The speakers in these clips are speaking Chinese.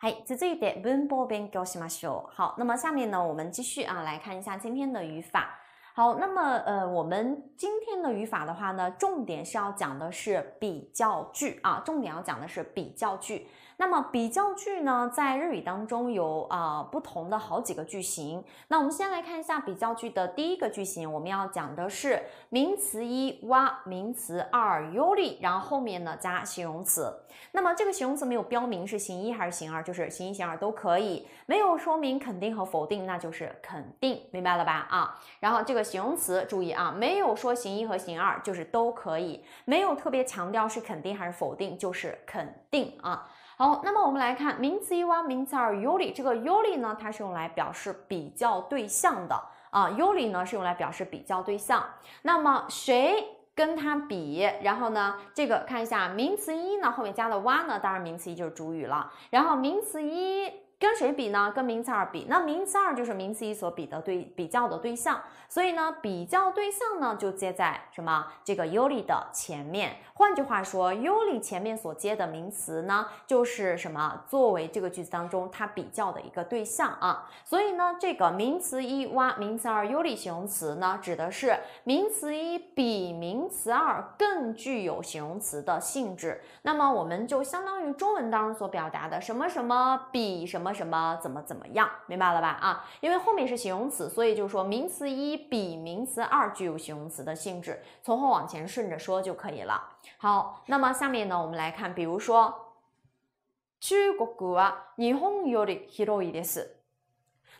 はい、続いて文法を勉強しましょう。好，那么下面呢，我们继续啊来看一下今天的语法。好，那么呃，我们今天的语法的话呢，重点是要讲的是比较句啊，重点要讲的是比较句。 那么比较句呢，在日语当中有啊、不同的好几个句型。那我们先来看一下比较句的第一个句型，我们要讲的是名词一哇，名词二より，然后后面呢加形容词。那么这个形容词没有标明是形一还是形二，就是形一、形二都可以，没有说明肯定和否定，那就是肯定，明白了吧？啊，然后这个形容词注意啊，没有说形一和形二，就是都可以，没有特别强调是肯定还是否定，就是肯定啊。好，那么我们来看名词一哇，名词二より，这个より呢，它是用来表示比较对象的啊，より呢是用来表示比较对象。那么谁跟它比？然后呢，这个看一下名词一呢后面加的哇呢，当然名词一就是主语了。然后名词一 跟谁比呢？跟名词二比。那名词二就是名词一所比的对比较的对象，所以呢，比较对象呢就接在什么这个より的前面。换句话说，より前面所接的名词呢，就是什么？作为这个句子当中它比较的一个对象啊。所以呢，这个名词一哇，名词二より形容词呢，指的是名词一比名词二更具有形容词的性质。那么我们就相当于中文当中所表达的什么什么比什么 什么怎么怎么样，明白了吧？啊，因为后面是形容词，所以就是说名词一比名词二具有形容词的性质，从后往前顺着说就可以了。好，那么下面呢，我们来看，比如说，中国は日本より広いです。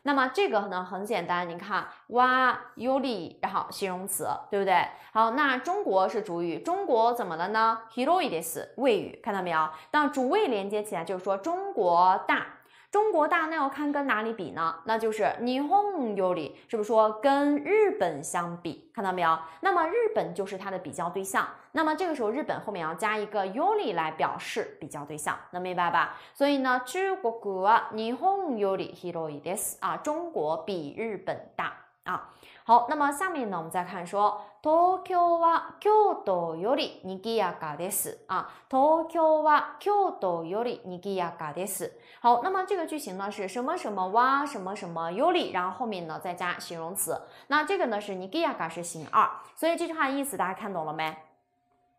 那么这个呢很简单，你看哇有理，然后形容词，对不对？好，那中国是主语，中国怎么了呢？Hiroi des 谓语，看到没有？那主谓连接起来就是说中国大， 中国大，那要看跟哪里比呢？那就是日本有理，是不是说跟日本相比？看到没有？那么日本就是它的比较对象，那么这个时候日本后面要加一个有理来表示比较对象，能明白吧？所以呢，中国は日本より広いです啊，中国比日本大 啊。好，那么下面呢，我们再看说，東京は京都より賑やかです啊，東京は京都より賑やかです。好，那么这个句型呢是什么什么哇什么什么より，然后后面呢再加形容词。那这个呢是賑やか是形二，所以这句话意思大家看懂了没？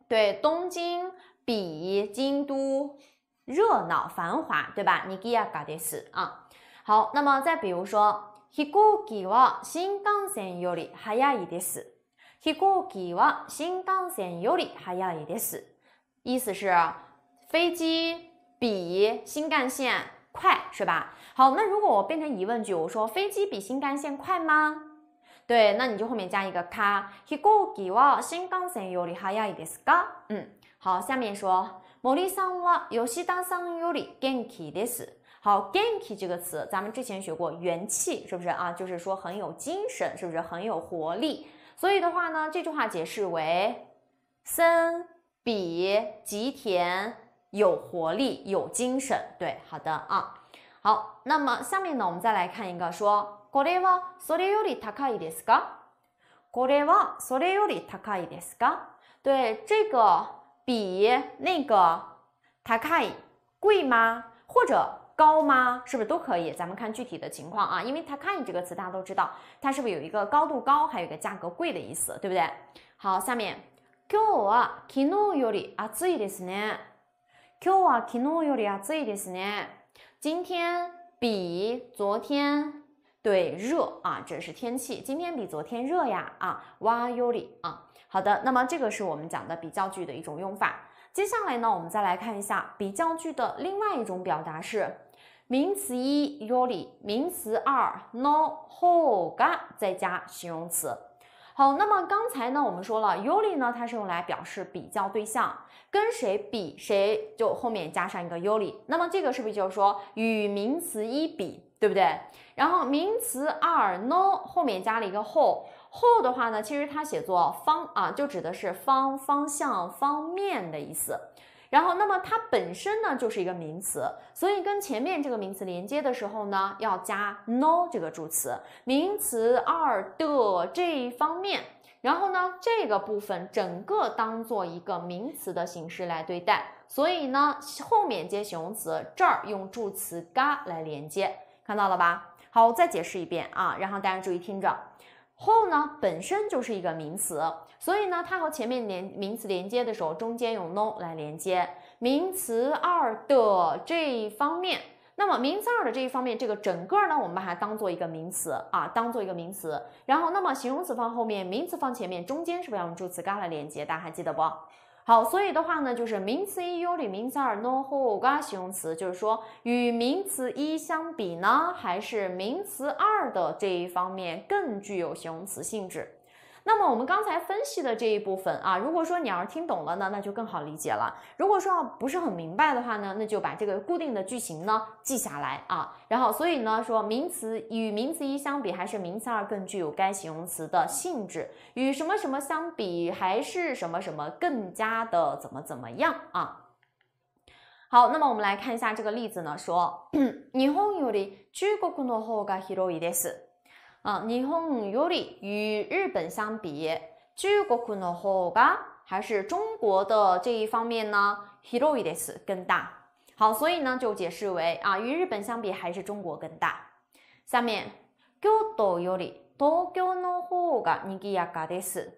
对，东京比京都热闹繁华，对吧？賑やかです啊。好，那么再比如说。 飛行機は新幹線より早いです。飛行機は新幹線より早いです。意思是飞机比新干线快，是吧？好，那如果我变成疑问句，我说飞机比新干线快吗？对，那你就后面加一个か。飛行機は新幹線より早いですか？嗯，好，下面说森さんは吉田さんより元気です。 好，genki 这个词，咱们之前学过元气，是不是啊？就是说很有精神，是不是很有活力？所以的话呢，这句话解释为森比吉田有活力、有精神。对，好的啊。好，那么下面呢，我们再来看一个，说これはそれより高いですか？これはそれより高いですか？对，这个比那个高い贵吗？或者 高吗？是不是都可以？咱们看具体的情况啊，因为高い这个词大家都知道，它是不是有一个高度高，还有一个价格贵的意思，对不对？好，下面今日は昨日より暑いですね。今日は昨日より暑いですね。今天比昨天对热啊，这是天气。今天比昨天热呀啊，哇より啊。好的，那么这个是我们讲的比较句的一种用法。接下来呢，我们再来看一下比较句的另外一种表达是。 名词一より，名词二の方が，再加形容词。好，那么刚才呢，我们说了より呢，它是用来表示比较对象，跟谁比谁就后面加上一个より。那么这个是不是就是说与名词一比，对不对？然后名词二の后面加了一个后，后的话呢，其实它写作方啊，就指的是方、方向、方面的意思。 然后，那么它本身呢就是一个名词，所以跟前面这个名词连接的时候呢，要加 no 这个助词，名词二的这一方面。然后呢，这个部分整个当做一个名词的形式来对待，所以呢，后面接形容词，这儿用助词嘎来连接，看到了吧？好，我再解释一遍啊，然后大家注意听着。后呢本身就是一个名词，所以呢，它和前面连名词连接的时候，中间用 no 来连接名词二的这一方面。那么名词二的这一方面，这个整个呢，我们把它当做一个名词啊，当做一个名词。然后，那么形容词放后面，名词放前面，中间是不是要用助词嘎来连接？大家还记得不？好，所以的话呢，就是名词一有里名词二 no 后嘎形容词，就是说与名词一相比呢，还是名词二的这一方面更具有形容词性质。那么我们刚才分析的这一部分啊，如果说你要是听懂了呢，那就更好理解了。如果说不是很明白的话呢，那就把这个固定的句型呢记下来啊。然后，所以呢，说名词与名词一相比，还是名词二更具有该形容词的性质；与什么什么相比，还是什么什么更加的怎么怎么样啊？好，那么我们来看一下这个例子呢，说日本より中国の方が広いです。 啊，日本より与日本相比，中国の方が还是中国的这一方面呢，広いです更大。好，所以呢就解释为啊，与日本相比还是中国更大。下面京都より東京の方が賑やかです。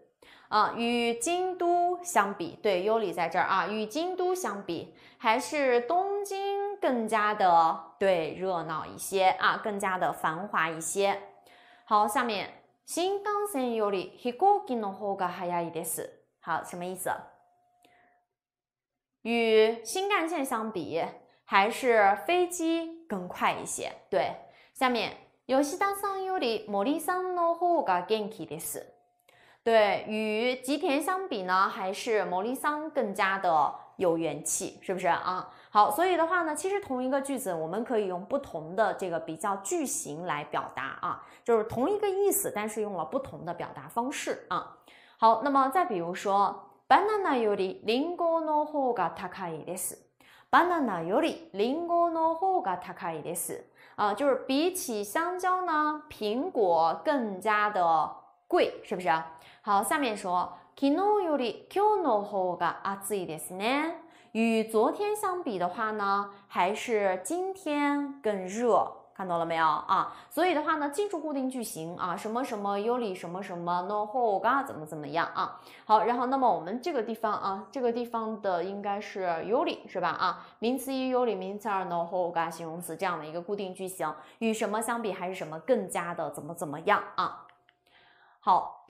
啊，与京都相比，对，尤里在这儿啊，与京都相比，还是东京更加的对热闹一些啊，更加的繁华一些。 好，下面新幹線より飛行機の方が早いです。好，什么意思？与新干线相比，还是飞机更快一些。对，下面吉田さんより森さんの方が元気です。 对，与吉田相比呢，还是摩利桑更加的有元气，是不是啊？好，所以的话呢，其实同一个句子，我们可以用不同的这个比较句型来表达啊，就是同一个意思，但是用了不同的表达方式啊。好，那么再比如说，banana よりリンゴの方が高いです。banana よりリンゴの方が高いです。啊，就是比起香蕉呢，苹果更加的贵，是不是？ 好，下面说，昨日より今日の方が暑いですね。与昨天相比的话呢，还是今天更热，看到了没有啊？所以的话呢，记住固定句型啊，什么什么有理什么什么，no ho ga 怎么怎么样啊？好，然后那么我们这个地方啊，这个地方的应该是有理是吧？啊，名词一有理，名词二 no ho ga 形容词这样的一个固定句型，与什么相比，还是什么更加的怎么怎么样啊？好，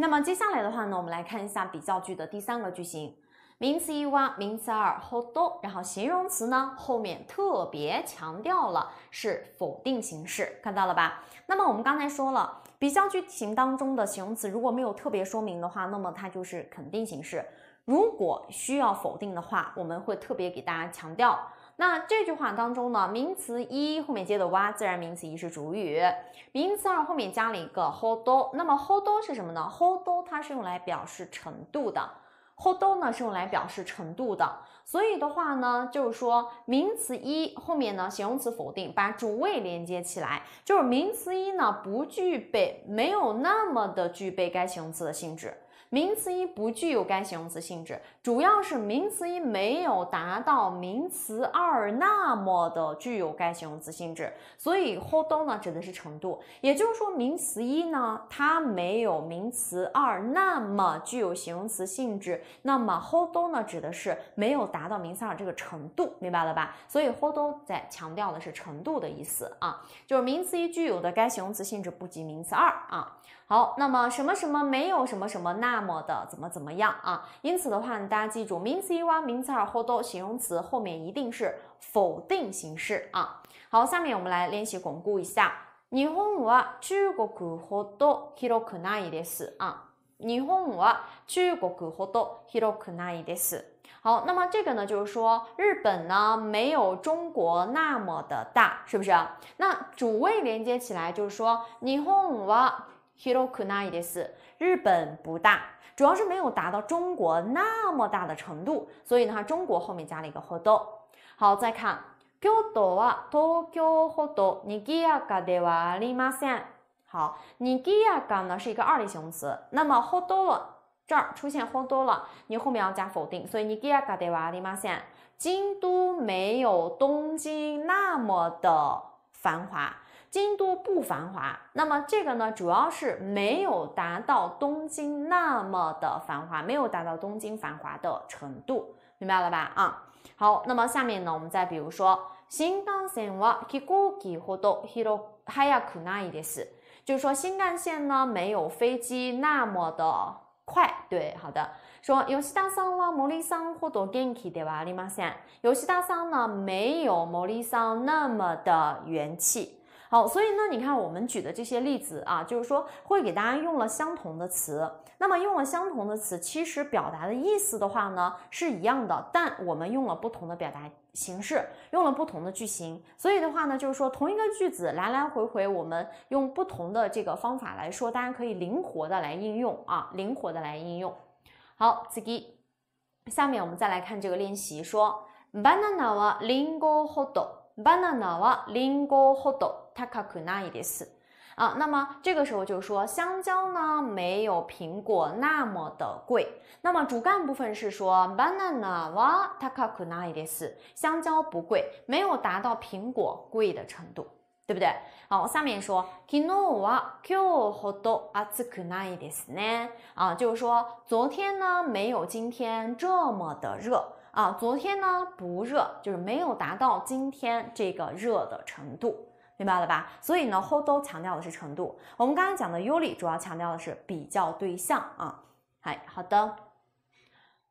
那么接下来的话呢，我们来看一下比较句的第三个句型。名词一哇，名词二后多，然后形容词呢后面特别强调了是否定形式，看到了吧？那么我们刚才说了，比较句型当中的形容词如果没有特别说明的话，那么它就是肯定形式。如果需要否定的话，我们会特别给大家强调。那这句话当中呢，名词一后面接的哇，自然名词一是主语，名词二后面加了一个后多，那么后多是什么呢？后多它是用来表示程度的。后都呢是用来表示程度的，所以的话呢，就是说名词一后面呢形容词否定，把主谓连接起来，就是名词一呢不具备，没有那么的具备该形容词的性质。名词一不具有该形容词性质，主要是名词一没有达到名词二那么的具有该形容词性质，所以 hold 都呢指的是程度，也就是说名词一呢它没有名词二那么具有形容词性质，那么 hold 都呢指的是没有达到名词二这个程度，明白了吧？所以 hold 都在强调的是程度的意思啊，就是名词一具有的该形容词性质不及名词二啊。好，那么什么什么没有什么什么那么的怎么怎么样啊？因此的话呢，大家记住，名词一哇，名词二后都形容词后面一定是否定形式啊。好，下面我们来练习巩固一下。日本は中国ほど広くないです啊。日本は中国ほど広くないです。好，那么这个呢，就是说日本呢没有中国那么的大，是不是？那主谓连接起来就是说日本は hiroku nai 的是日本不大，主要是没有达到中国那么大的程度，所以呢，中国后面加了一个 hodo。好，再看京都は東京ほど賑やかではありません。好，賑やか呢是一个二类形容词，那么 hodo 这儿出现后多了，你后面要加否定，所以你给亚嘎德瓦里马线，京都没有东京那么的繁华。 京都不繁华，那么这个呢，主要是没有达到东京那么的繁华，没有达到东京繁华的程度，明白了吧？啊，好，那么下面呢，我们再比如说，新干线は飛行機ほど広速くないです，就是说新干线呢没有飞机那么的快，对，好的，说吉田さんは森さんほど元気ではありません，吉田さん呢没有森さん那么的元气。 好，所以呢，你看我们举的这些例子啊，就是说会给大家用了相同的词。那么用了相同的词，其实表达的意思的话呢是一样的，但我们用了不同的表达形式，用了不同的句型。所以的话呢，就是说同一个句子来来回回，我们用不同的这个方法来说，大家可以灵活的来应用啊，灵活的来应用。好，次一，下面我们再来看这个练习，说 banana lingo hoto banana wa lingo hodo takaku naides 啊，那么这个时候就说香蕉呢没有苹果那么的贵。那么主干部分是说 banana wa takaku naides，香蕉不贵，没有达到苹果贵的程度，对不对？好，下面说 kino wa kyo hodo atsuku nai des 呢？啊，就是说昨天呢没有今天这么的热。啊，昨天呢不热，就是没有达到今天这个热的程度，明白了吧？所以呢，，hot 都强调的是程度。我们刚才讲的 u 里主要强调的是比较对象啊。嗨，好的。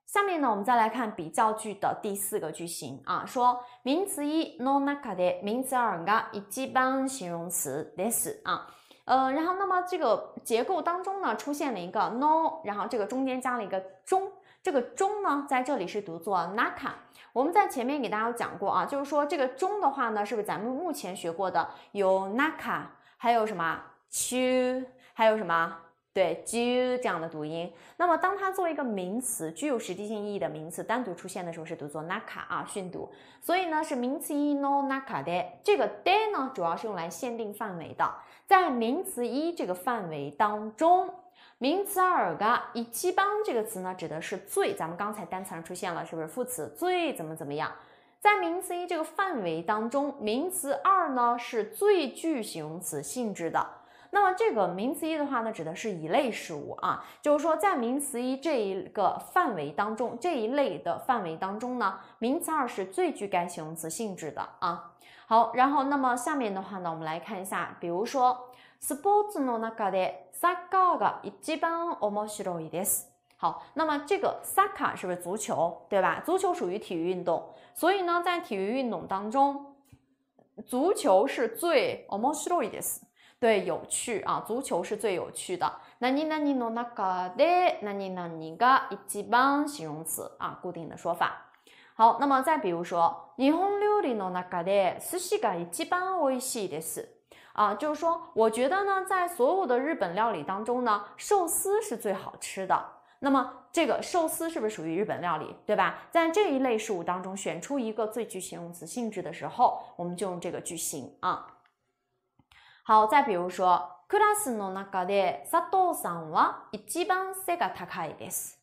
下面呢，我们再来看比较句的第四个句型啊，说名词一 no naka d 名词二が一番形容词 this 啊，呃，然后那么这个结构当中呢，出现了一个 no，然后这个中间加了一个中。这个中呢，在这里是读作 naka。我们在前面给大家讲过啊，就是说这个中的话呢，是不是咱们目前学过的有 naka，还有什么 chu，还有什么对 ju 这样的读音。那么当它作为一个名词，具有实际性意义的名词单独出现的时候，是读作 naka 啊，训读。所以呢，是名词一 no naka de。这个 de 呢，主要是用来限定范围的，在名词一这个范围当中。名词二个一七邦这个词呢，指的是最，咱们刚才单词上出现了，是不是副词最怎么怎么样？在名词一这个范围当中，名词二呢是最具形容词性质的。那么这个名词一的话呢，指的是一类事物啊，就是说在名词一这一个范围当中，这一类的范围当中呢，名词二是最具该形容词性质的啊。好，然后那么下面的话呢，我们来看一下，比如说。スポーツの中で サッカーが一番面白いです。好，那么这个サッカー是不是足球，对吧？足球属于体育运动，所以呢，在体育运动当中，足球是最面白いです。对，有趣啊，足球是最有趣的。何々の中で何々が一番形容词啊，固定的说法。好，那么再比如说，日本料理の中で寿司が一番美味しいです。啊，就是说，我觉得呢，在所有的日本料理当中呢，寿司是最好吃的。那么，这个寿司是不是属于日本料理，对吧？在这一类事物当中，选出一个最具形容词性质的时候，我们就用这个句型啊。好，再比如说，クラスの中で佐藤さんは一番背が高いです。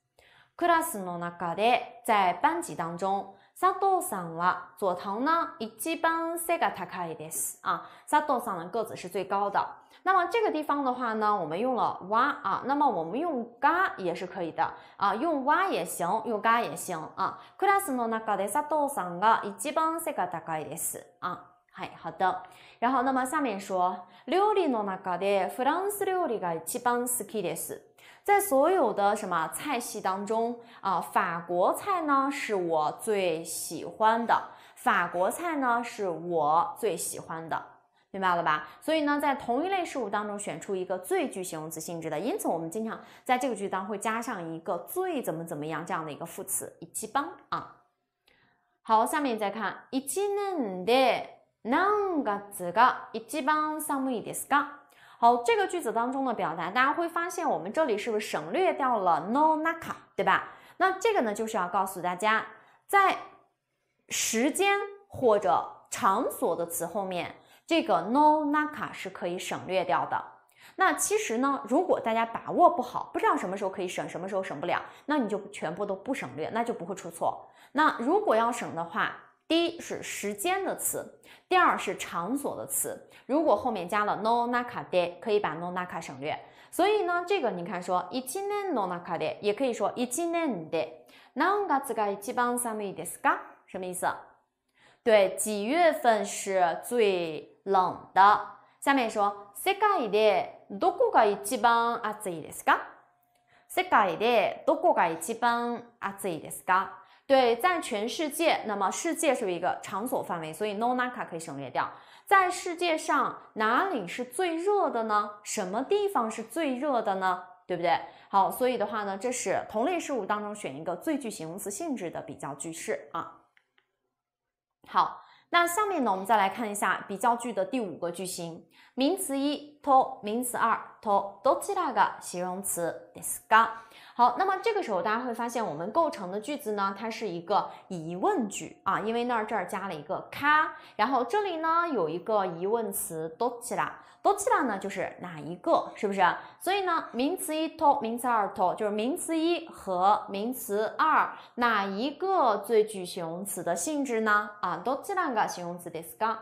クラスの中で在班级当中。 佐藤さんは佐藤呢一番背が高いです啊，佐藤さん的个子是最高的。那么这个地方的话呢，我们用了哇啊，那么我们用嘎也是可以的啊，用哇也行，用嘎也行啊。クラスの中で佐藤さんが一番背が高いです啊。はい、好的。然后那么下面说，料理の中でフランス料理が一番好きです。 在所有的什么菜系当中啊，法国菜呢是我最喜欢的，法国菜呢是我最喜欢的，明白了吧？所以呢，在同一类事物当中选出一个最具形容词性质的，因此我们经常在这个句当中会加上一个最怎么怎么样这样的一个副词，一起帮啊。好，下面再看一年で何月が一番寒いですか？ 好，这个句子当中的表达，大家会发现我们这里是不是省略掉了 no naka，对吧？那这个呢，就是要告诉大家，在时间或者场所的词后面，这个 no naka 是可以省略掉的。那其实呢，如果大家把握不好，不知道什么时候可以省，什么时候省不了，那你就全部都不省略，那就不会出错。那如果要省的话，第一是时间的词，第二是场所的词。如果后面加了 no naka de，可以把 no naka 省略。所以呢，这个你看说一年 no naka de，也可以说一年で。何月が一番寒いですか？什么意思？对，几月份是最冷的？下面说世界でどこが一番暑いですか？世界でどこが一番暑いですか？ 对，在全世界，那么世界是一个场所范围，所以 no naka 可以省略掉。在世界上哪里是最热的呢？什么地方是最热的呢？对不对？好，所以的话呢，这是同类事物当中选一个最具形容词性质的比较句式啊。好。那下面呢，我们再来看一下比较句的第五个句型，名词一 to，名词二 to，どちらが形容词ですか？ 好，那么这个时候大家会发现，我们构成的句子呢，它是一个疑问句啊，因为那儿这儿加了一个か，然后这里呢有一个疑问词どちら。多起来呢，就是哪一个，是不是？所以呢，名词一托，名词二托，就是名词一和名词二哪一个最具形容词的性质呢？啊，多起来个形容词ですか？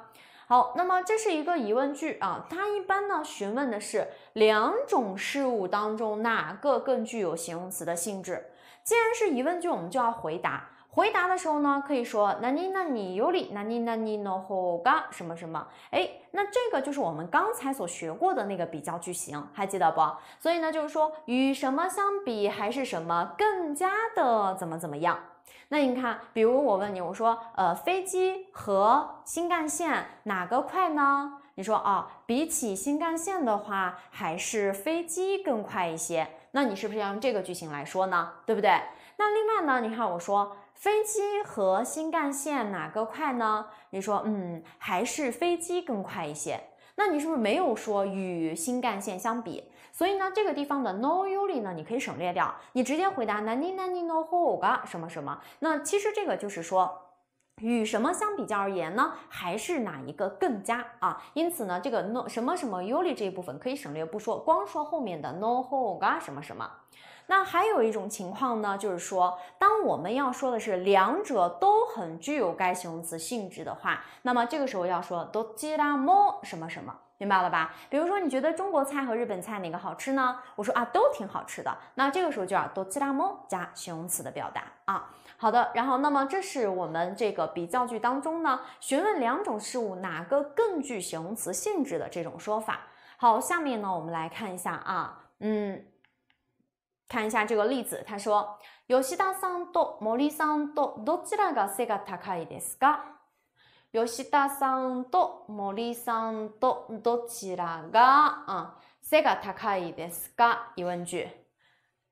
好，那么这是一个疑问句啊，它一般呢询问的是两种事物当中哪个更具有形容词的性质。既然是疑问句，我们就要回答。回答的时候呢，可以说那你那你有理，那你那你の方が什么什么？哎，那这个就是我们刚才所学过的那个比较句型，还记得不？所以呢，就是说与什么相比，还是什么更加的怎么怎么样？那你看，比如我问你，我说呃，飞机和新干线哪个快呢？你说啊，比起新干线的话，还是飞机更快一些。那你是不是要用这个句型来说呢？对不对？那另外呢，你看我说。飞机和新干线哪个快呢？你说，嗯，还是飞机更快一些。那你是不是没有说与新干线相比？所以呢，这个地方的 no yuri 呢，你可以省略掉，你直接回答 nani nani no hoga 什么什么。那其实这个就是说，与什么相比较而言呢？还是哪一个更加啊？因此呢，这个 no 什么什么 yuri 这一部分可以省略不说，光说后面的 no hoga 什么什么。那还有一种情况呢，就是说，当我们要说的是两者都很具有该形容词性质的话，那么这个时候要说どちらも什么什么， 明白了吧？比如说，你觉得中国菜和日本菜哪个好吃呢？我说啊，都挺好吃的。那这个时候就要どちらも加形容词的表达啊。好的，然后那么这是我们这个比较句当中呢，询问两种事物哪个更具形容词性质的这种说法。好，下面呢，我们来看一下啊，嗯。看一下这个例子，他说：吉田さんと森さんとどちらが背が高いですか？ 吉田さんと森さんとどちらが啊背が高いですか？疑问句，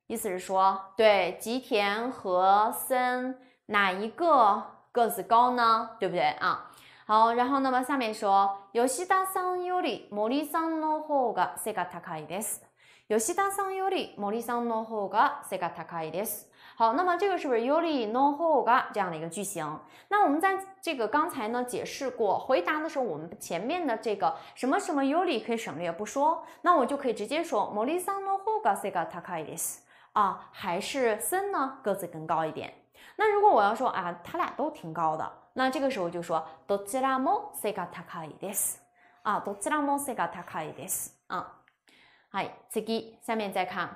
意思是说，对吉田和森哪一个个子高呢？对不对？啊？好，然后那么下面说，吉田さんより森さんの方が背が高いです。吉田さんより森さんの方が背が高いです。好，那么这个是不是よりの方が这样的一个句型？那我们在这个刚才呢解释过，回答的时候，我们前面的这个什么什么より可以省略不说，那我就可以直接说森さんの方が背が高いです。啊，还是森呢个子更高一点。那如果我要说啊，他俩都挺高的，那这个时候就说どちらも背が高いです。啊，どちらも背が高いです。啊。はい、次、下面再看。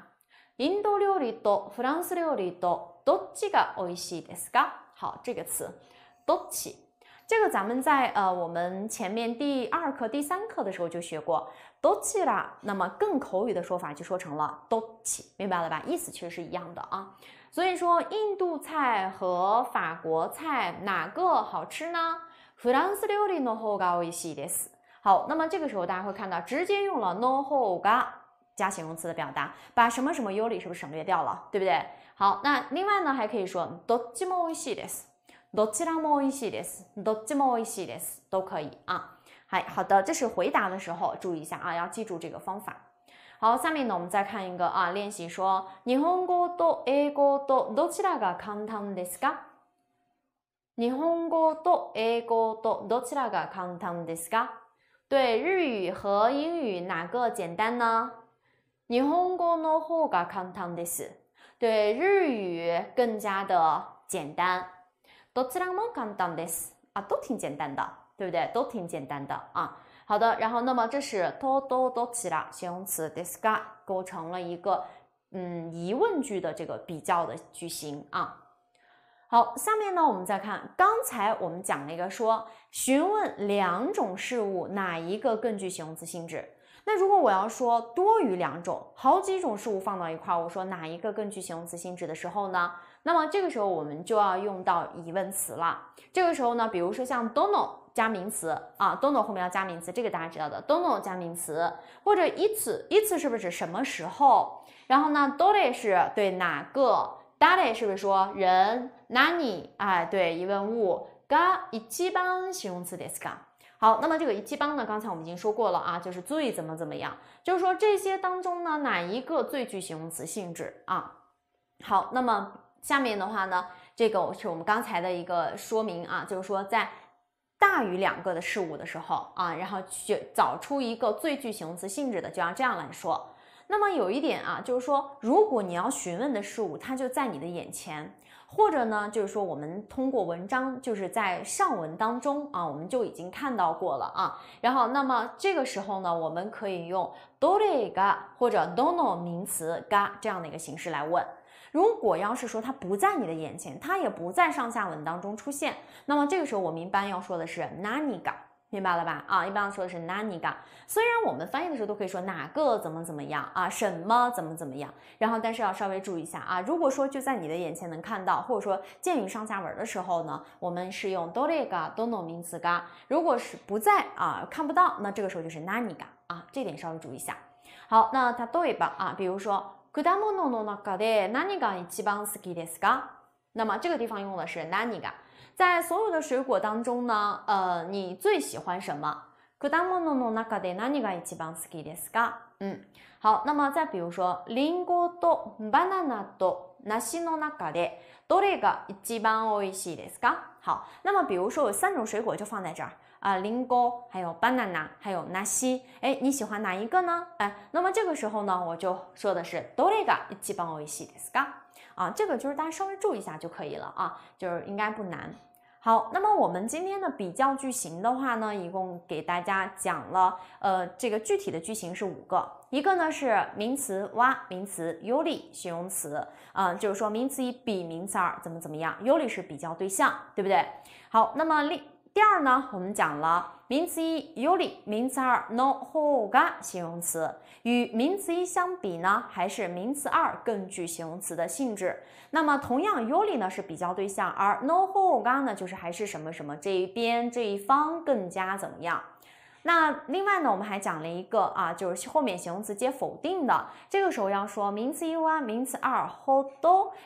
インド料理とフランス料理とどっちが美味しいですか？好，这个词，どっち。这个咱们在呃我们前面第二课、第三课的时候就学过，どちら。那么更口语的说法就说成了どっち，明白了吧？意思其实是一样的啊。所以说，印度菜和法国菜哪个好吃呢？フランス料理の方が美味しいです。好，那么这个时候大家会看到，直接用了の方が。 加形容词的表达，把什么什么优里是不是省略掉了，对不对？好，那另外呢，还可以说どっちも美味しいです，どちらも美味しいです，どっちも美味しいです，都可以啊。嗨，好的，这是回答的时候注意一下啊，要记住这个方法。好，下面呢，我们再看一个啊练习，说日本語と英語とどちらが簡単ですか？日本語と英語とどちらが簡単ですか？ 对，日语和英语哪个简单呢？ 日本語の方が簡単です。对，日语更加的简单。どちらも簡単です。啊，都挺简单的，对不对？都挺简单的啊。好的，然后那么这是とどどちら形容词ですが构成了一个嗯疑问句的这个比较的句型啊。好，下面呢，我们再看，刚才我们讲了一个说，询问两种事物哪一个更具形容词性质。 那如果我要说多于两种，好几种事物放到一块儿，我说哪一个更具形容词性质的时候呢？那么这个时候我们就要用到疑问词了。这个时候呢，比如说像 dono 加名词啊，dono 后面要加名词，这个大家知道的，dono 加名词，或者一次一次是不是指什么时候？然后呢，dore 是对哪个？誰是不是说人？何？哎，对，疑问物。が一番形容词ですか？ 好，那么这个一番呢，刚才我们已经说过了啊，就是最怎么怎么样，就是说这些当中呢，哪一个最具形容词性质啊？好，那么下面的话呢，这个是我们刚才的一个说明啊，就是说在大于两个的事物的时候啊，然后去找出一个最具形容词性质的，就要这样来说。那么有一点啊，就是说，如果你要询问的事物，它就在你的眼前，或者呢，就是说，我们通过文章，就是在上文当中啊，我们就已经看到过了啊。然后，那么这个时候呢，我们可以用 do re ga 或者 dono 名词 ga 这样的一个形式来问。如果要是说它不在你的眼前，它也不在上下文当中出现，那么这个时候我们一般要说的是 nani ga。明白了吧？啊，一般说的是哪里嘎。虽然我们翻译的时候都可以说哪个怎么怎么样啊，什么怎么怎么样，然后但是要稍微注意一下啊。如果说就在你的眼前能看到，或者说鉴于上下文的时候呢，我们是用どれがどの名詞が。如果是不在啊，看不到，那这个时候就是哪里嘎啊，这点稍微注意一下。好，那它对吧？啊，比如说果物の中で何が一番好きですか？那么这个地方用的是何が。 在所有的水果当中呢，呃，你最喜欢什么？嗯，好，那么再比如说，リンゴとバナナと梨の中でどれが一番美味しいですか？好，那么比如说有三种水果就放在这儿啊，リンゴ还有 banana 还有梨，哎，你喜欢哪一个呢？哎，那么这个时候呢，我就说的是どれが一番美味しいですか？ 啊，这个就是大家稍微注意一下就可以了啊，就是应该不难。好，那么我们今天的比较句型的话呢，一共给大家讲了，呃，这个具体的句型是五个，一个呢是名词哇，名词有理，形容词，嗯，就是说名词一比名词二怎么怎么样，有理是比较对象，对不对？好，那么另第二呢，我们讲了。名词一有理，名词二 no 后が形容词，与名词一相比呢，还是名词二更具形容词的性质。那么同样有理呢是比较对象，而 no 后が呢就是还是什么什么这一边这一方更加怎么样。那另外呢，我们还讲了一个啊，就是后面形容词接否定的，这个时候要说名词一啊，名词二 hold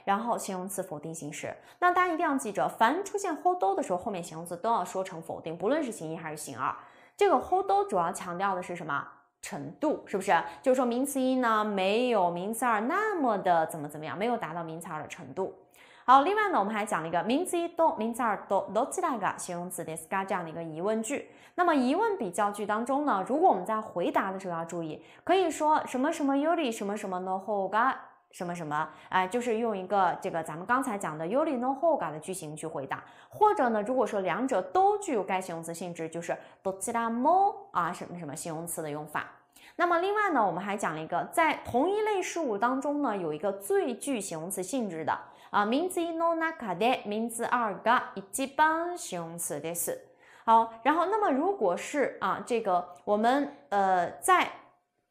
然后形容词否定形式。那大家一定要记着，凡出现 hold 的时候，后面形容词都要说成否定，不论是形一还是形二。这个 hold 主要强调的是什么程度？是不是？就是说名词一呢，没有名词二那么的怎么怎么样，没有达到名词二的程度。好，另外呢，我们还讲了一个名词一多，名词二多，どちらが形容词ですか这样的一个疑问句。那么疑问比较句当中呢，如果我们在回答的时候要注意，可以说什么什么有理，什么什么 no 后が什么什么，哎，就是用一个这个咱们刚才讲的有理 no 后が的句型去回答。或者呢，如果说两者都具有该形容词性质，就是どちらも啊什么什么形容词的用法。那么另外呢，我们还讲了一个，在同一类事物当中呢，有一个最具形容词性质的。 啊，名词一の中で名词二が一番形容词です。好，然后那么如果是啊，这个我们呃在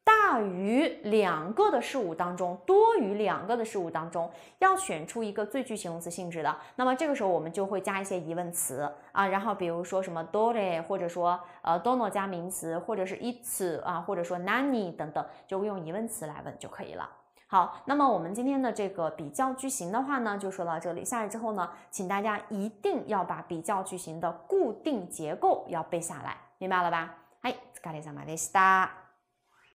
大于两个的事物当中，多于两个的事物当中，要选出一个最具形容词性质的，那么这个时候我们就会加一些疑问词啊，然后比如说什么 do re，或者说呃 dono 加名词，或者是一次啊，或者说 nani 等等，就用疑问词来问就可以了。 好，那么我们今天的这个比较句型的话呢，就说到这里。下来之后呢，请大家一定要把比较句型的固定结构要背下来，明白了吧？嗨，斯卡利萨马雷斯达。